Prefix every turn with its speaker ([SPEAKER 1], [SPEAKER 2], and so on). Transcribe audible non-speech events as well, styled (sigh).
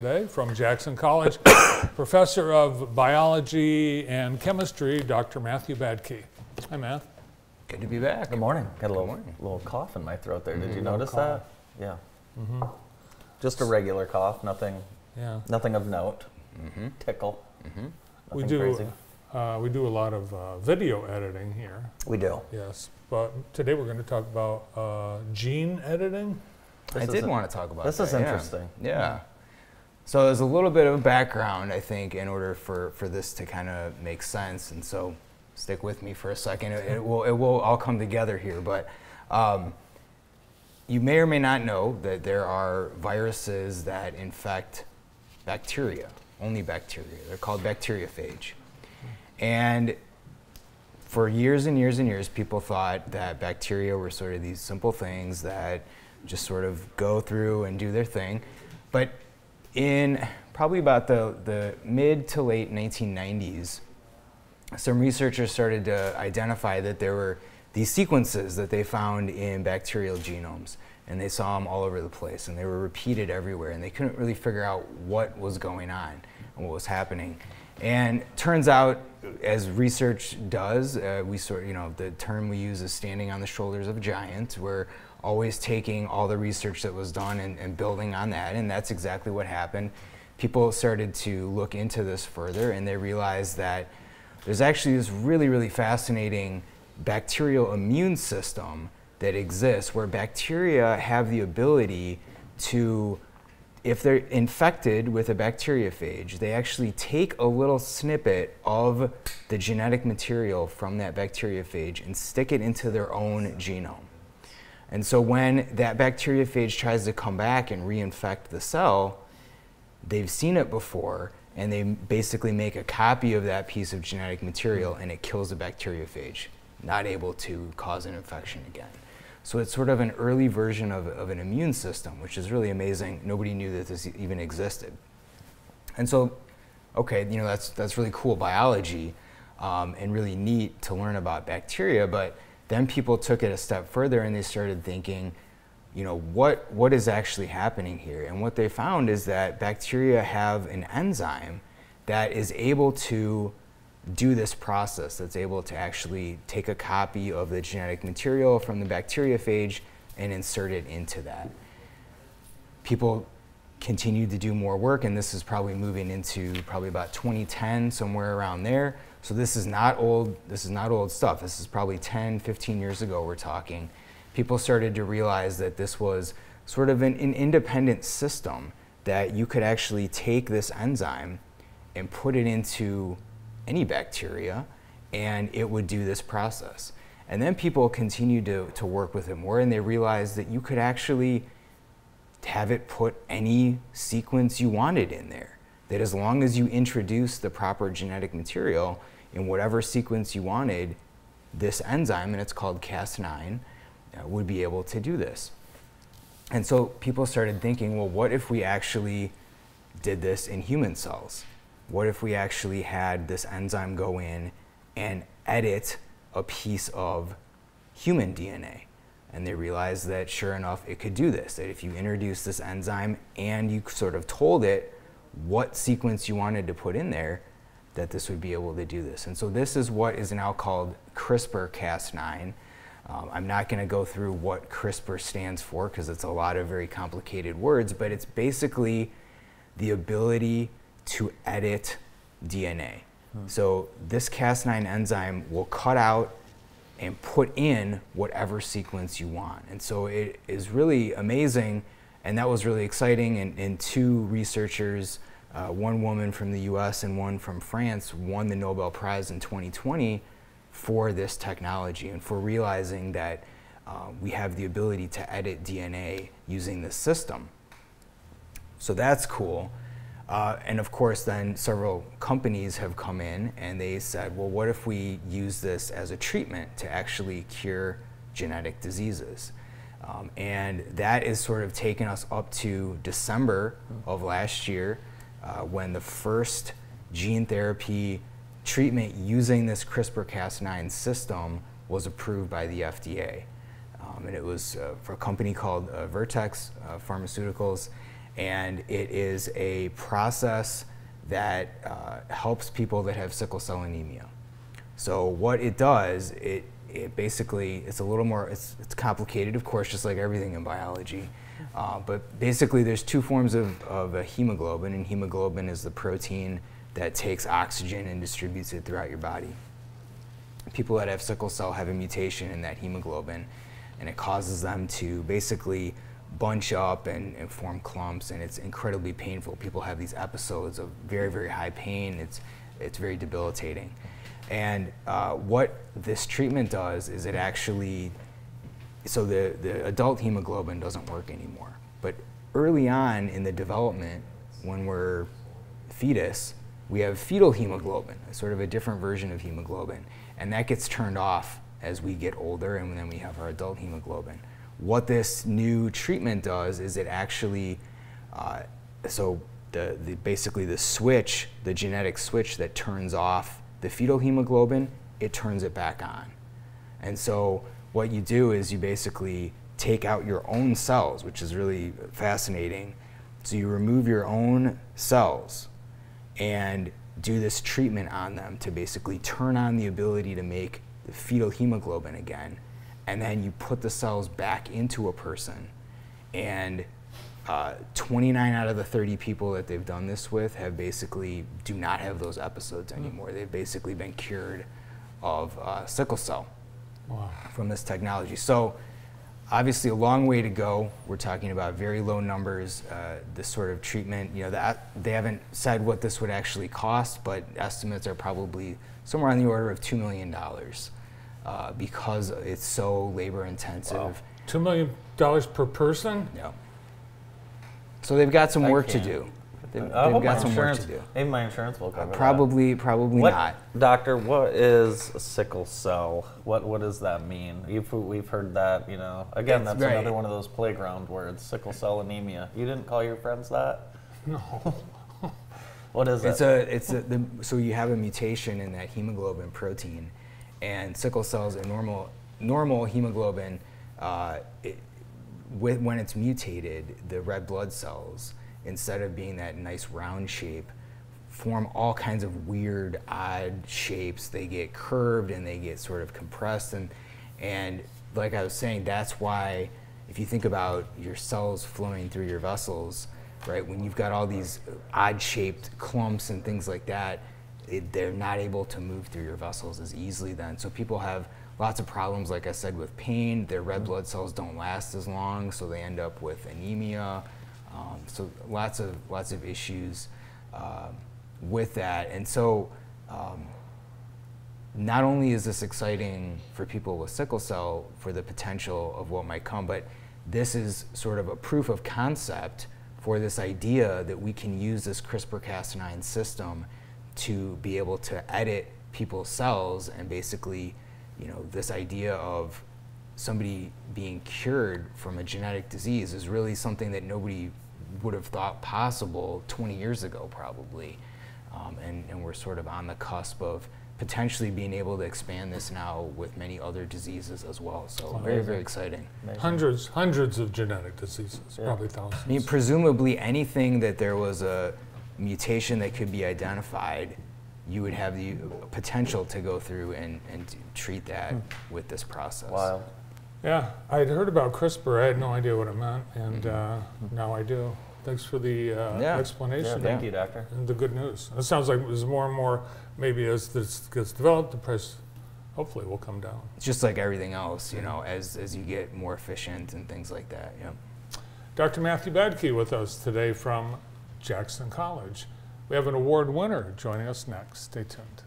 [SPEAKER 1] today from Jackson College, (coughs) Professor of Biology and Chemistry, Dr. Matthew Badtke. Hi, Matt.
[SPEAKER 2] Good to be back.
[SPEAKER 3] Good morning. Got a little,
[SPEAKER 2] morning.
[SPEAKER 3] little cough in my throat there. Did you
[SPEAKER 1] Mm,
[SPEAKER 3] notice
[SPEAKER 1] cough.
[SPEAKER 3] that? Yeah. Mm -hmm. Just a regular cough, nothing,
[SPEAKER 1] Yeah,
[SPEAKER 3] nothing of note.
[SPEAKER 2] Mm-hmm.
[SPEAKER 3] Tickle.
[SPEAKER 1] we do.
[SPEAKER 3] crazy.
[SPEAKER 1] Uh, we do a lot of uh, video editing here.
[SPEAKER 3] We do.
[SPEAKER 1] Yes, but today we're going to talk about uh, gene editing.
[SPEAKER 2] I did
[SPEAKER 3] is a-
[SPEAKER 2] want to talk about
[SPEAKER 3] this
[SPEAKER 2] that.
[SPEAKER 3] is
[SPEAKER 2] yeah.
[SPEAKER 3] interesting.
[SPEAKER 2] Yeah. So there's a little bit of background, I think, in order for, for this to kind of make sense. And so stick with me for a second. It, it will, it will all come together here. But um, you may or may not know that there are viruses that infect bacteria, only bacteria. They're called bacteriophage. And for years and years and years, people thought that bacteria were sort of these simple things that just sort of go through and do their thing. But in probably about the, the mid to late 1990s, some researchers started to identify that there were these sequences that they found in bacterial genomes. And they saw them all over the place, and they were repeated everywhere, and they couldn't really figure out what was going on and what was happening. And turns out, as research does, uh, we sort you know the term we use is standing on the shoulders of giants, giant. Always taking all the research that was done and, and building on that, and that's exactly what happened. People started to look into this further, and they realized that there's actually this really, really fascinating bacterial immune system that exists where bacteria have the ability to, if they're infected with a bacteriophage, they actually take a little snippet of the genetic material from that bacteriophage and stick it into their own genome. And so when that bacteriophage tries to come back and reinfect the cell, they've seen it before and they basically make a copy of that piece of genetic material and it kills the bacteriophage, not able to cause an infection again. So it's sort of an early version of, of an immune system, which is really amazing. Nobody knew that this even existed. And so, okay, you know, that's, that's really cool biology um, and really neat to learn about bacteria, but then people took it a step further and they started thinking, you know, what, what is actually happening here? And what they found is that bacteria have an enzyme that is able to do this process, that's able to actually take a copy of the genetic material from the bacteriophage and insert it into that. People continued to do more work, and this is probably moving into probably about 2010, somewhere around there. So this is not old, this is not old stuff. This is probably 10, 15 years ago we're talking. People started to realize that this was sort of an, an independent system that you could actually take this enzyme and put it into any bacteria and it would do this process. And then people continued to, to work with it more and they realized that you could actually have it put any sequence you wanted in there. That as long as you introduce the proper genetic material in whatever sequence you wanted, this enzyme, and it's called Cas9, uh, would be able to do this. And so people started thinking, well, what if we actually did this in human cells? What if we actually had this enzyme go in and edit a piece of human DNA? And they realized that sure enough, it could do this. That if you introduce this enzyme and you sort of told it what sequence you wanted to put in there, that this would be able to do this. And so this is what is now called CRISPR Cas9. Um, I'm not going to go through what CRISPR stands for because it's a lot of very complicated words, but it's basically the ability to edit DNA. So this Cas9 enzyme will cut out and put in whatever sequence you want. And so it is really amazing, and that was really exciting. And, and two researchers, uh, one woman from the US and one from France, won the Nobel Prize in 2020 for this technology and for realizing that uh, we have the ability to edit DNA using this system. So that's cool. Uh, and of course, then several companies have come in and they said, well, what if we use this as a treatment to actually cure genetic diseases? Um, and that is sort of taken us up to December of last year uh, when the first gene therapy treatment using this CRISPR Cas9 system was approved by the FDA. Um, and it was uh, for a company called uh, Vertex uh, Pharmaceuticals. and it is a process that uh, helps people that have sickle cell anemia. So what it does, it it basically it's a little more it's, it's complicated, of course, just like everything in biology. Uh, but basically, there's two forms of, of a hemoglobin, and hemoglobin is the protein that takes oxygen and distributes it throughout your body. People that have sickle cell have a mutation in that hemoglobin, and it causes them to basically bunch up and, and form clumps, and it's incredibly painful. People have these episodes of very, very high pain. It's, it's very debilitating. And uh, what this treatment does is it actually, so the, the adult hemoglobin doesn't work anymore. But early on in the development, when we're fetus, we have fetal hemoglobin, sort of a different version of hemoglobin. And that gets turned off as we get older, and then we have our adult hemoglobin. What this new treatment does is it actually, uh, so the, the, basically the switch, the genetic switch that turns off the fetal hemoglobin, it turns it back on. And so what you do is you basically take out your own cells, which is really fascinating. So you remove your own cells and do this treatment on them to basically turn on the ability to make the fetal hemoglobin again. And then you put the cells back into a person. And uh, 29 out of the 30 people that they've done this with have basically do not have those episodes
[SPEAKER 1] Hmm.
[SPEAKER 2] anymore. They've basically been cured of uh, sickle cell
[SPEAKER 1] Wow.
[SPEAKER 2] from this technology. So obviously a long way to go. We're talking about very low numbers. Uh, this sort of treatment, you know, that they haven't said what this would actually cost, but estimates are probably somewhere on the order of two million dollars uh, because it's so labor intensive.
[SPEAKER 1] $2 million per person?
[SPEAKER 2] Yeah. So they've got some
[SPEAKER 3] I
[SPEAKER 2] work to
[SPEAKER 3] can't.
[SPEAKER 2] do. They've,
[SPEAKER 3] I
[SPEAKER 2] they've
[SPEAKER 3] hope my
[SPEAKER 2] got some work
[SPEAKER 3] insurance,
[SPEAKER 2] to do.
[SPEAKER 3] maybe my insurance will cover that.
[SPEAKER 2] Probably, probably
[SPEAKER 3] What,
[SPEAKER 2] not.
[SPEAKER 3] doctor? What is sickle cell? What What does that mean? You've, we've heard that. You know, again,
[SPEAKER 2] It's
[SPEAKER 3] that's
[SPEAKER 2] right.
[SPEAKER 3] another one of those playground words. Sickle cell anemia. You didn't call your friends that.
[SPEAKER 1] No. (laughs)
[SPEAKER 3] What is
[SPEAKER 2] It's
[SPEAKER 3] it?
[SPEAKER 2] a, it's a, the, so you have a mutation in that hemoglobin protein, and sickle cells a normal, normal hemoglobin, uh, it, with, when it's mutated, the red blood cells, instead of being that nice round shape, form all kinds of weird, odd shapes. They get curved and they get sort of compressed, and and like I was saying, that's why if you think about your cells flowing through your vessels, right? When you've got all these odd-shaped clumps and things like that, it, they're not able to move through your vessels as easily then. So people have lots of problems, like I said, with pain. Their red blood cells don't last as long, so they end up with anemia. Um, so lots of lots of issues um, with that, and so. Um, not only is this exciting for people with sickle cell for the potential of what might come, but this is sort of a proof of concept for this idea that we can use this CRISPR Cas9 system to be able to edit people's cells and basically, you know, this idea of somebody being cured from a genetic disease is really something that nobody would have thought possible 20 years ago, probably. Um, and, and we're sort of on the cusp of potentially being able to expand this now with many other diseases as well. So very, very exciting.
[SPEAKER 3] Amazing.
[SPEAKER 1] Hundreds, hundreds of genetic diseases,
[SPEAKER 3] Yeah.
[SPEAKER 1] probably thousands.
[SPEAKER 2] I mean, presumably anything that there was a mutation that could be identified, you would have the potential to go through and, and treat that with this process.
[SPEAKER 3] Wild.
[SPEAKER 1] Yeah, I had heard about CRISPR. I had no idea what it meant, and uh,
[SPEAKER 2] Mm-hmm.
[SPEAKER 1] now I do. Thanks for the uh,
[SPEAKER 2] Yeah.
[SPEAKER 3] Yeah,
[SPEAKER 1] explanation
[SPEAKER 3] thank
[SPEAKER 2] Yeah.
[SPEAKER 3] you, doctor.
[SPEAKER 1] and the good news. It sounds like there's more and more, maybe as this gets developed, the price hopefully will come down.
[SPEAKER 2] It's just like everything else, you know, as, as you get more efficient and things like that. Yeah.
[SPEAKER 1] Dr. Matthew Badtke with us today from Jackson College. We have an award winner joining us next. Stay tuned.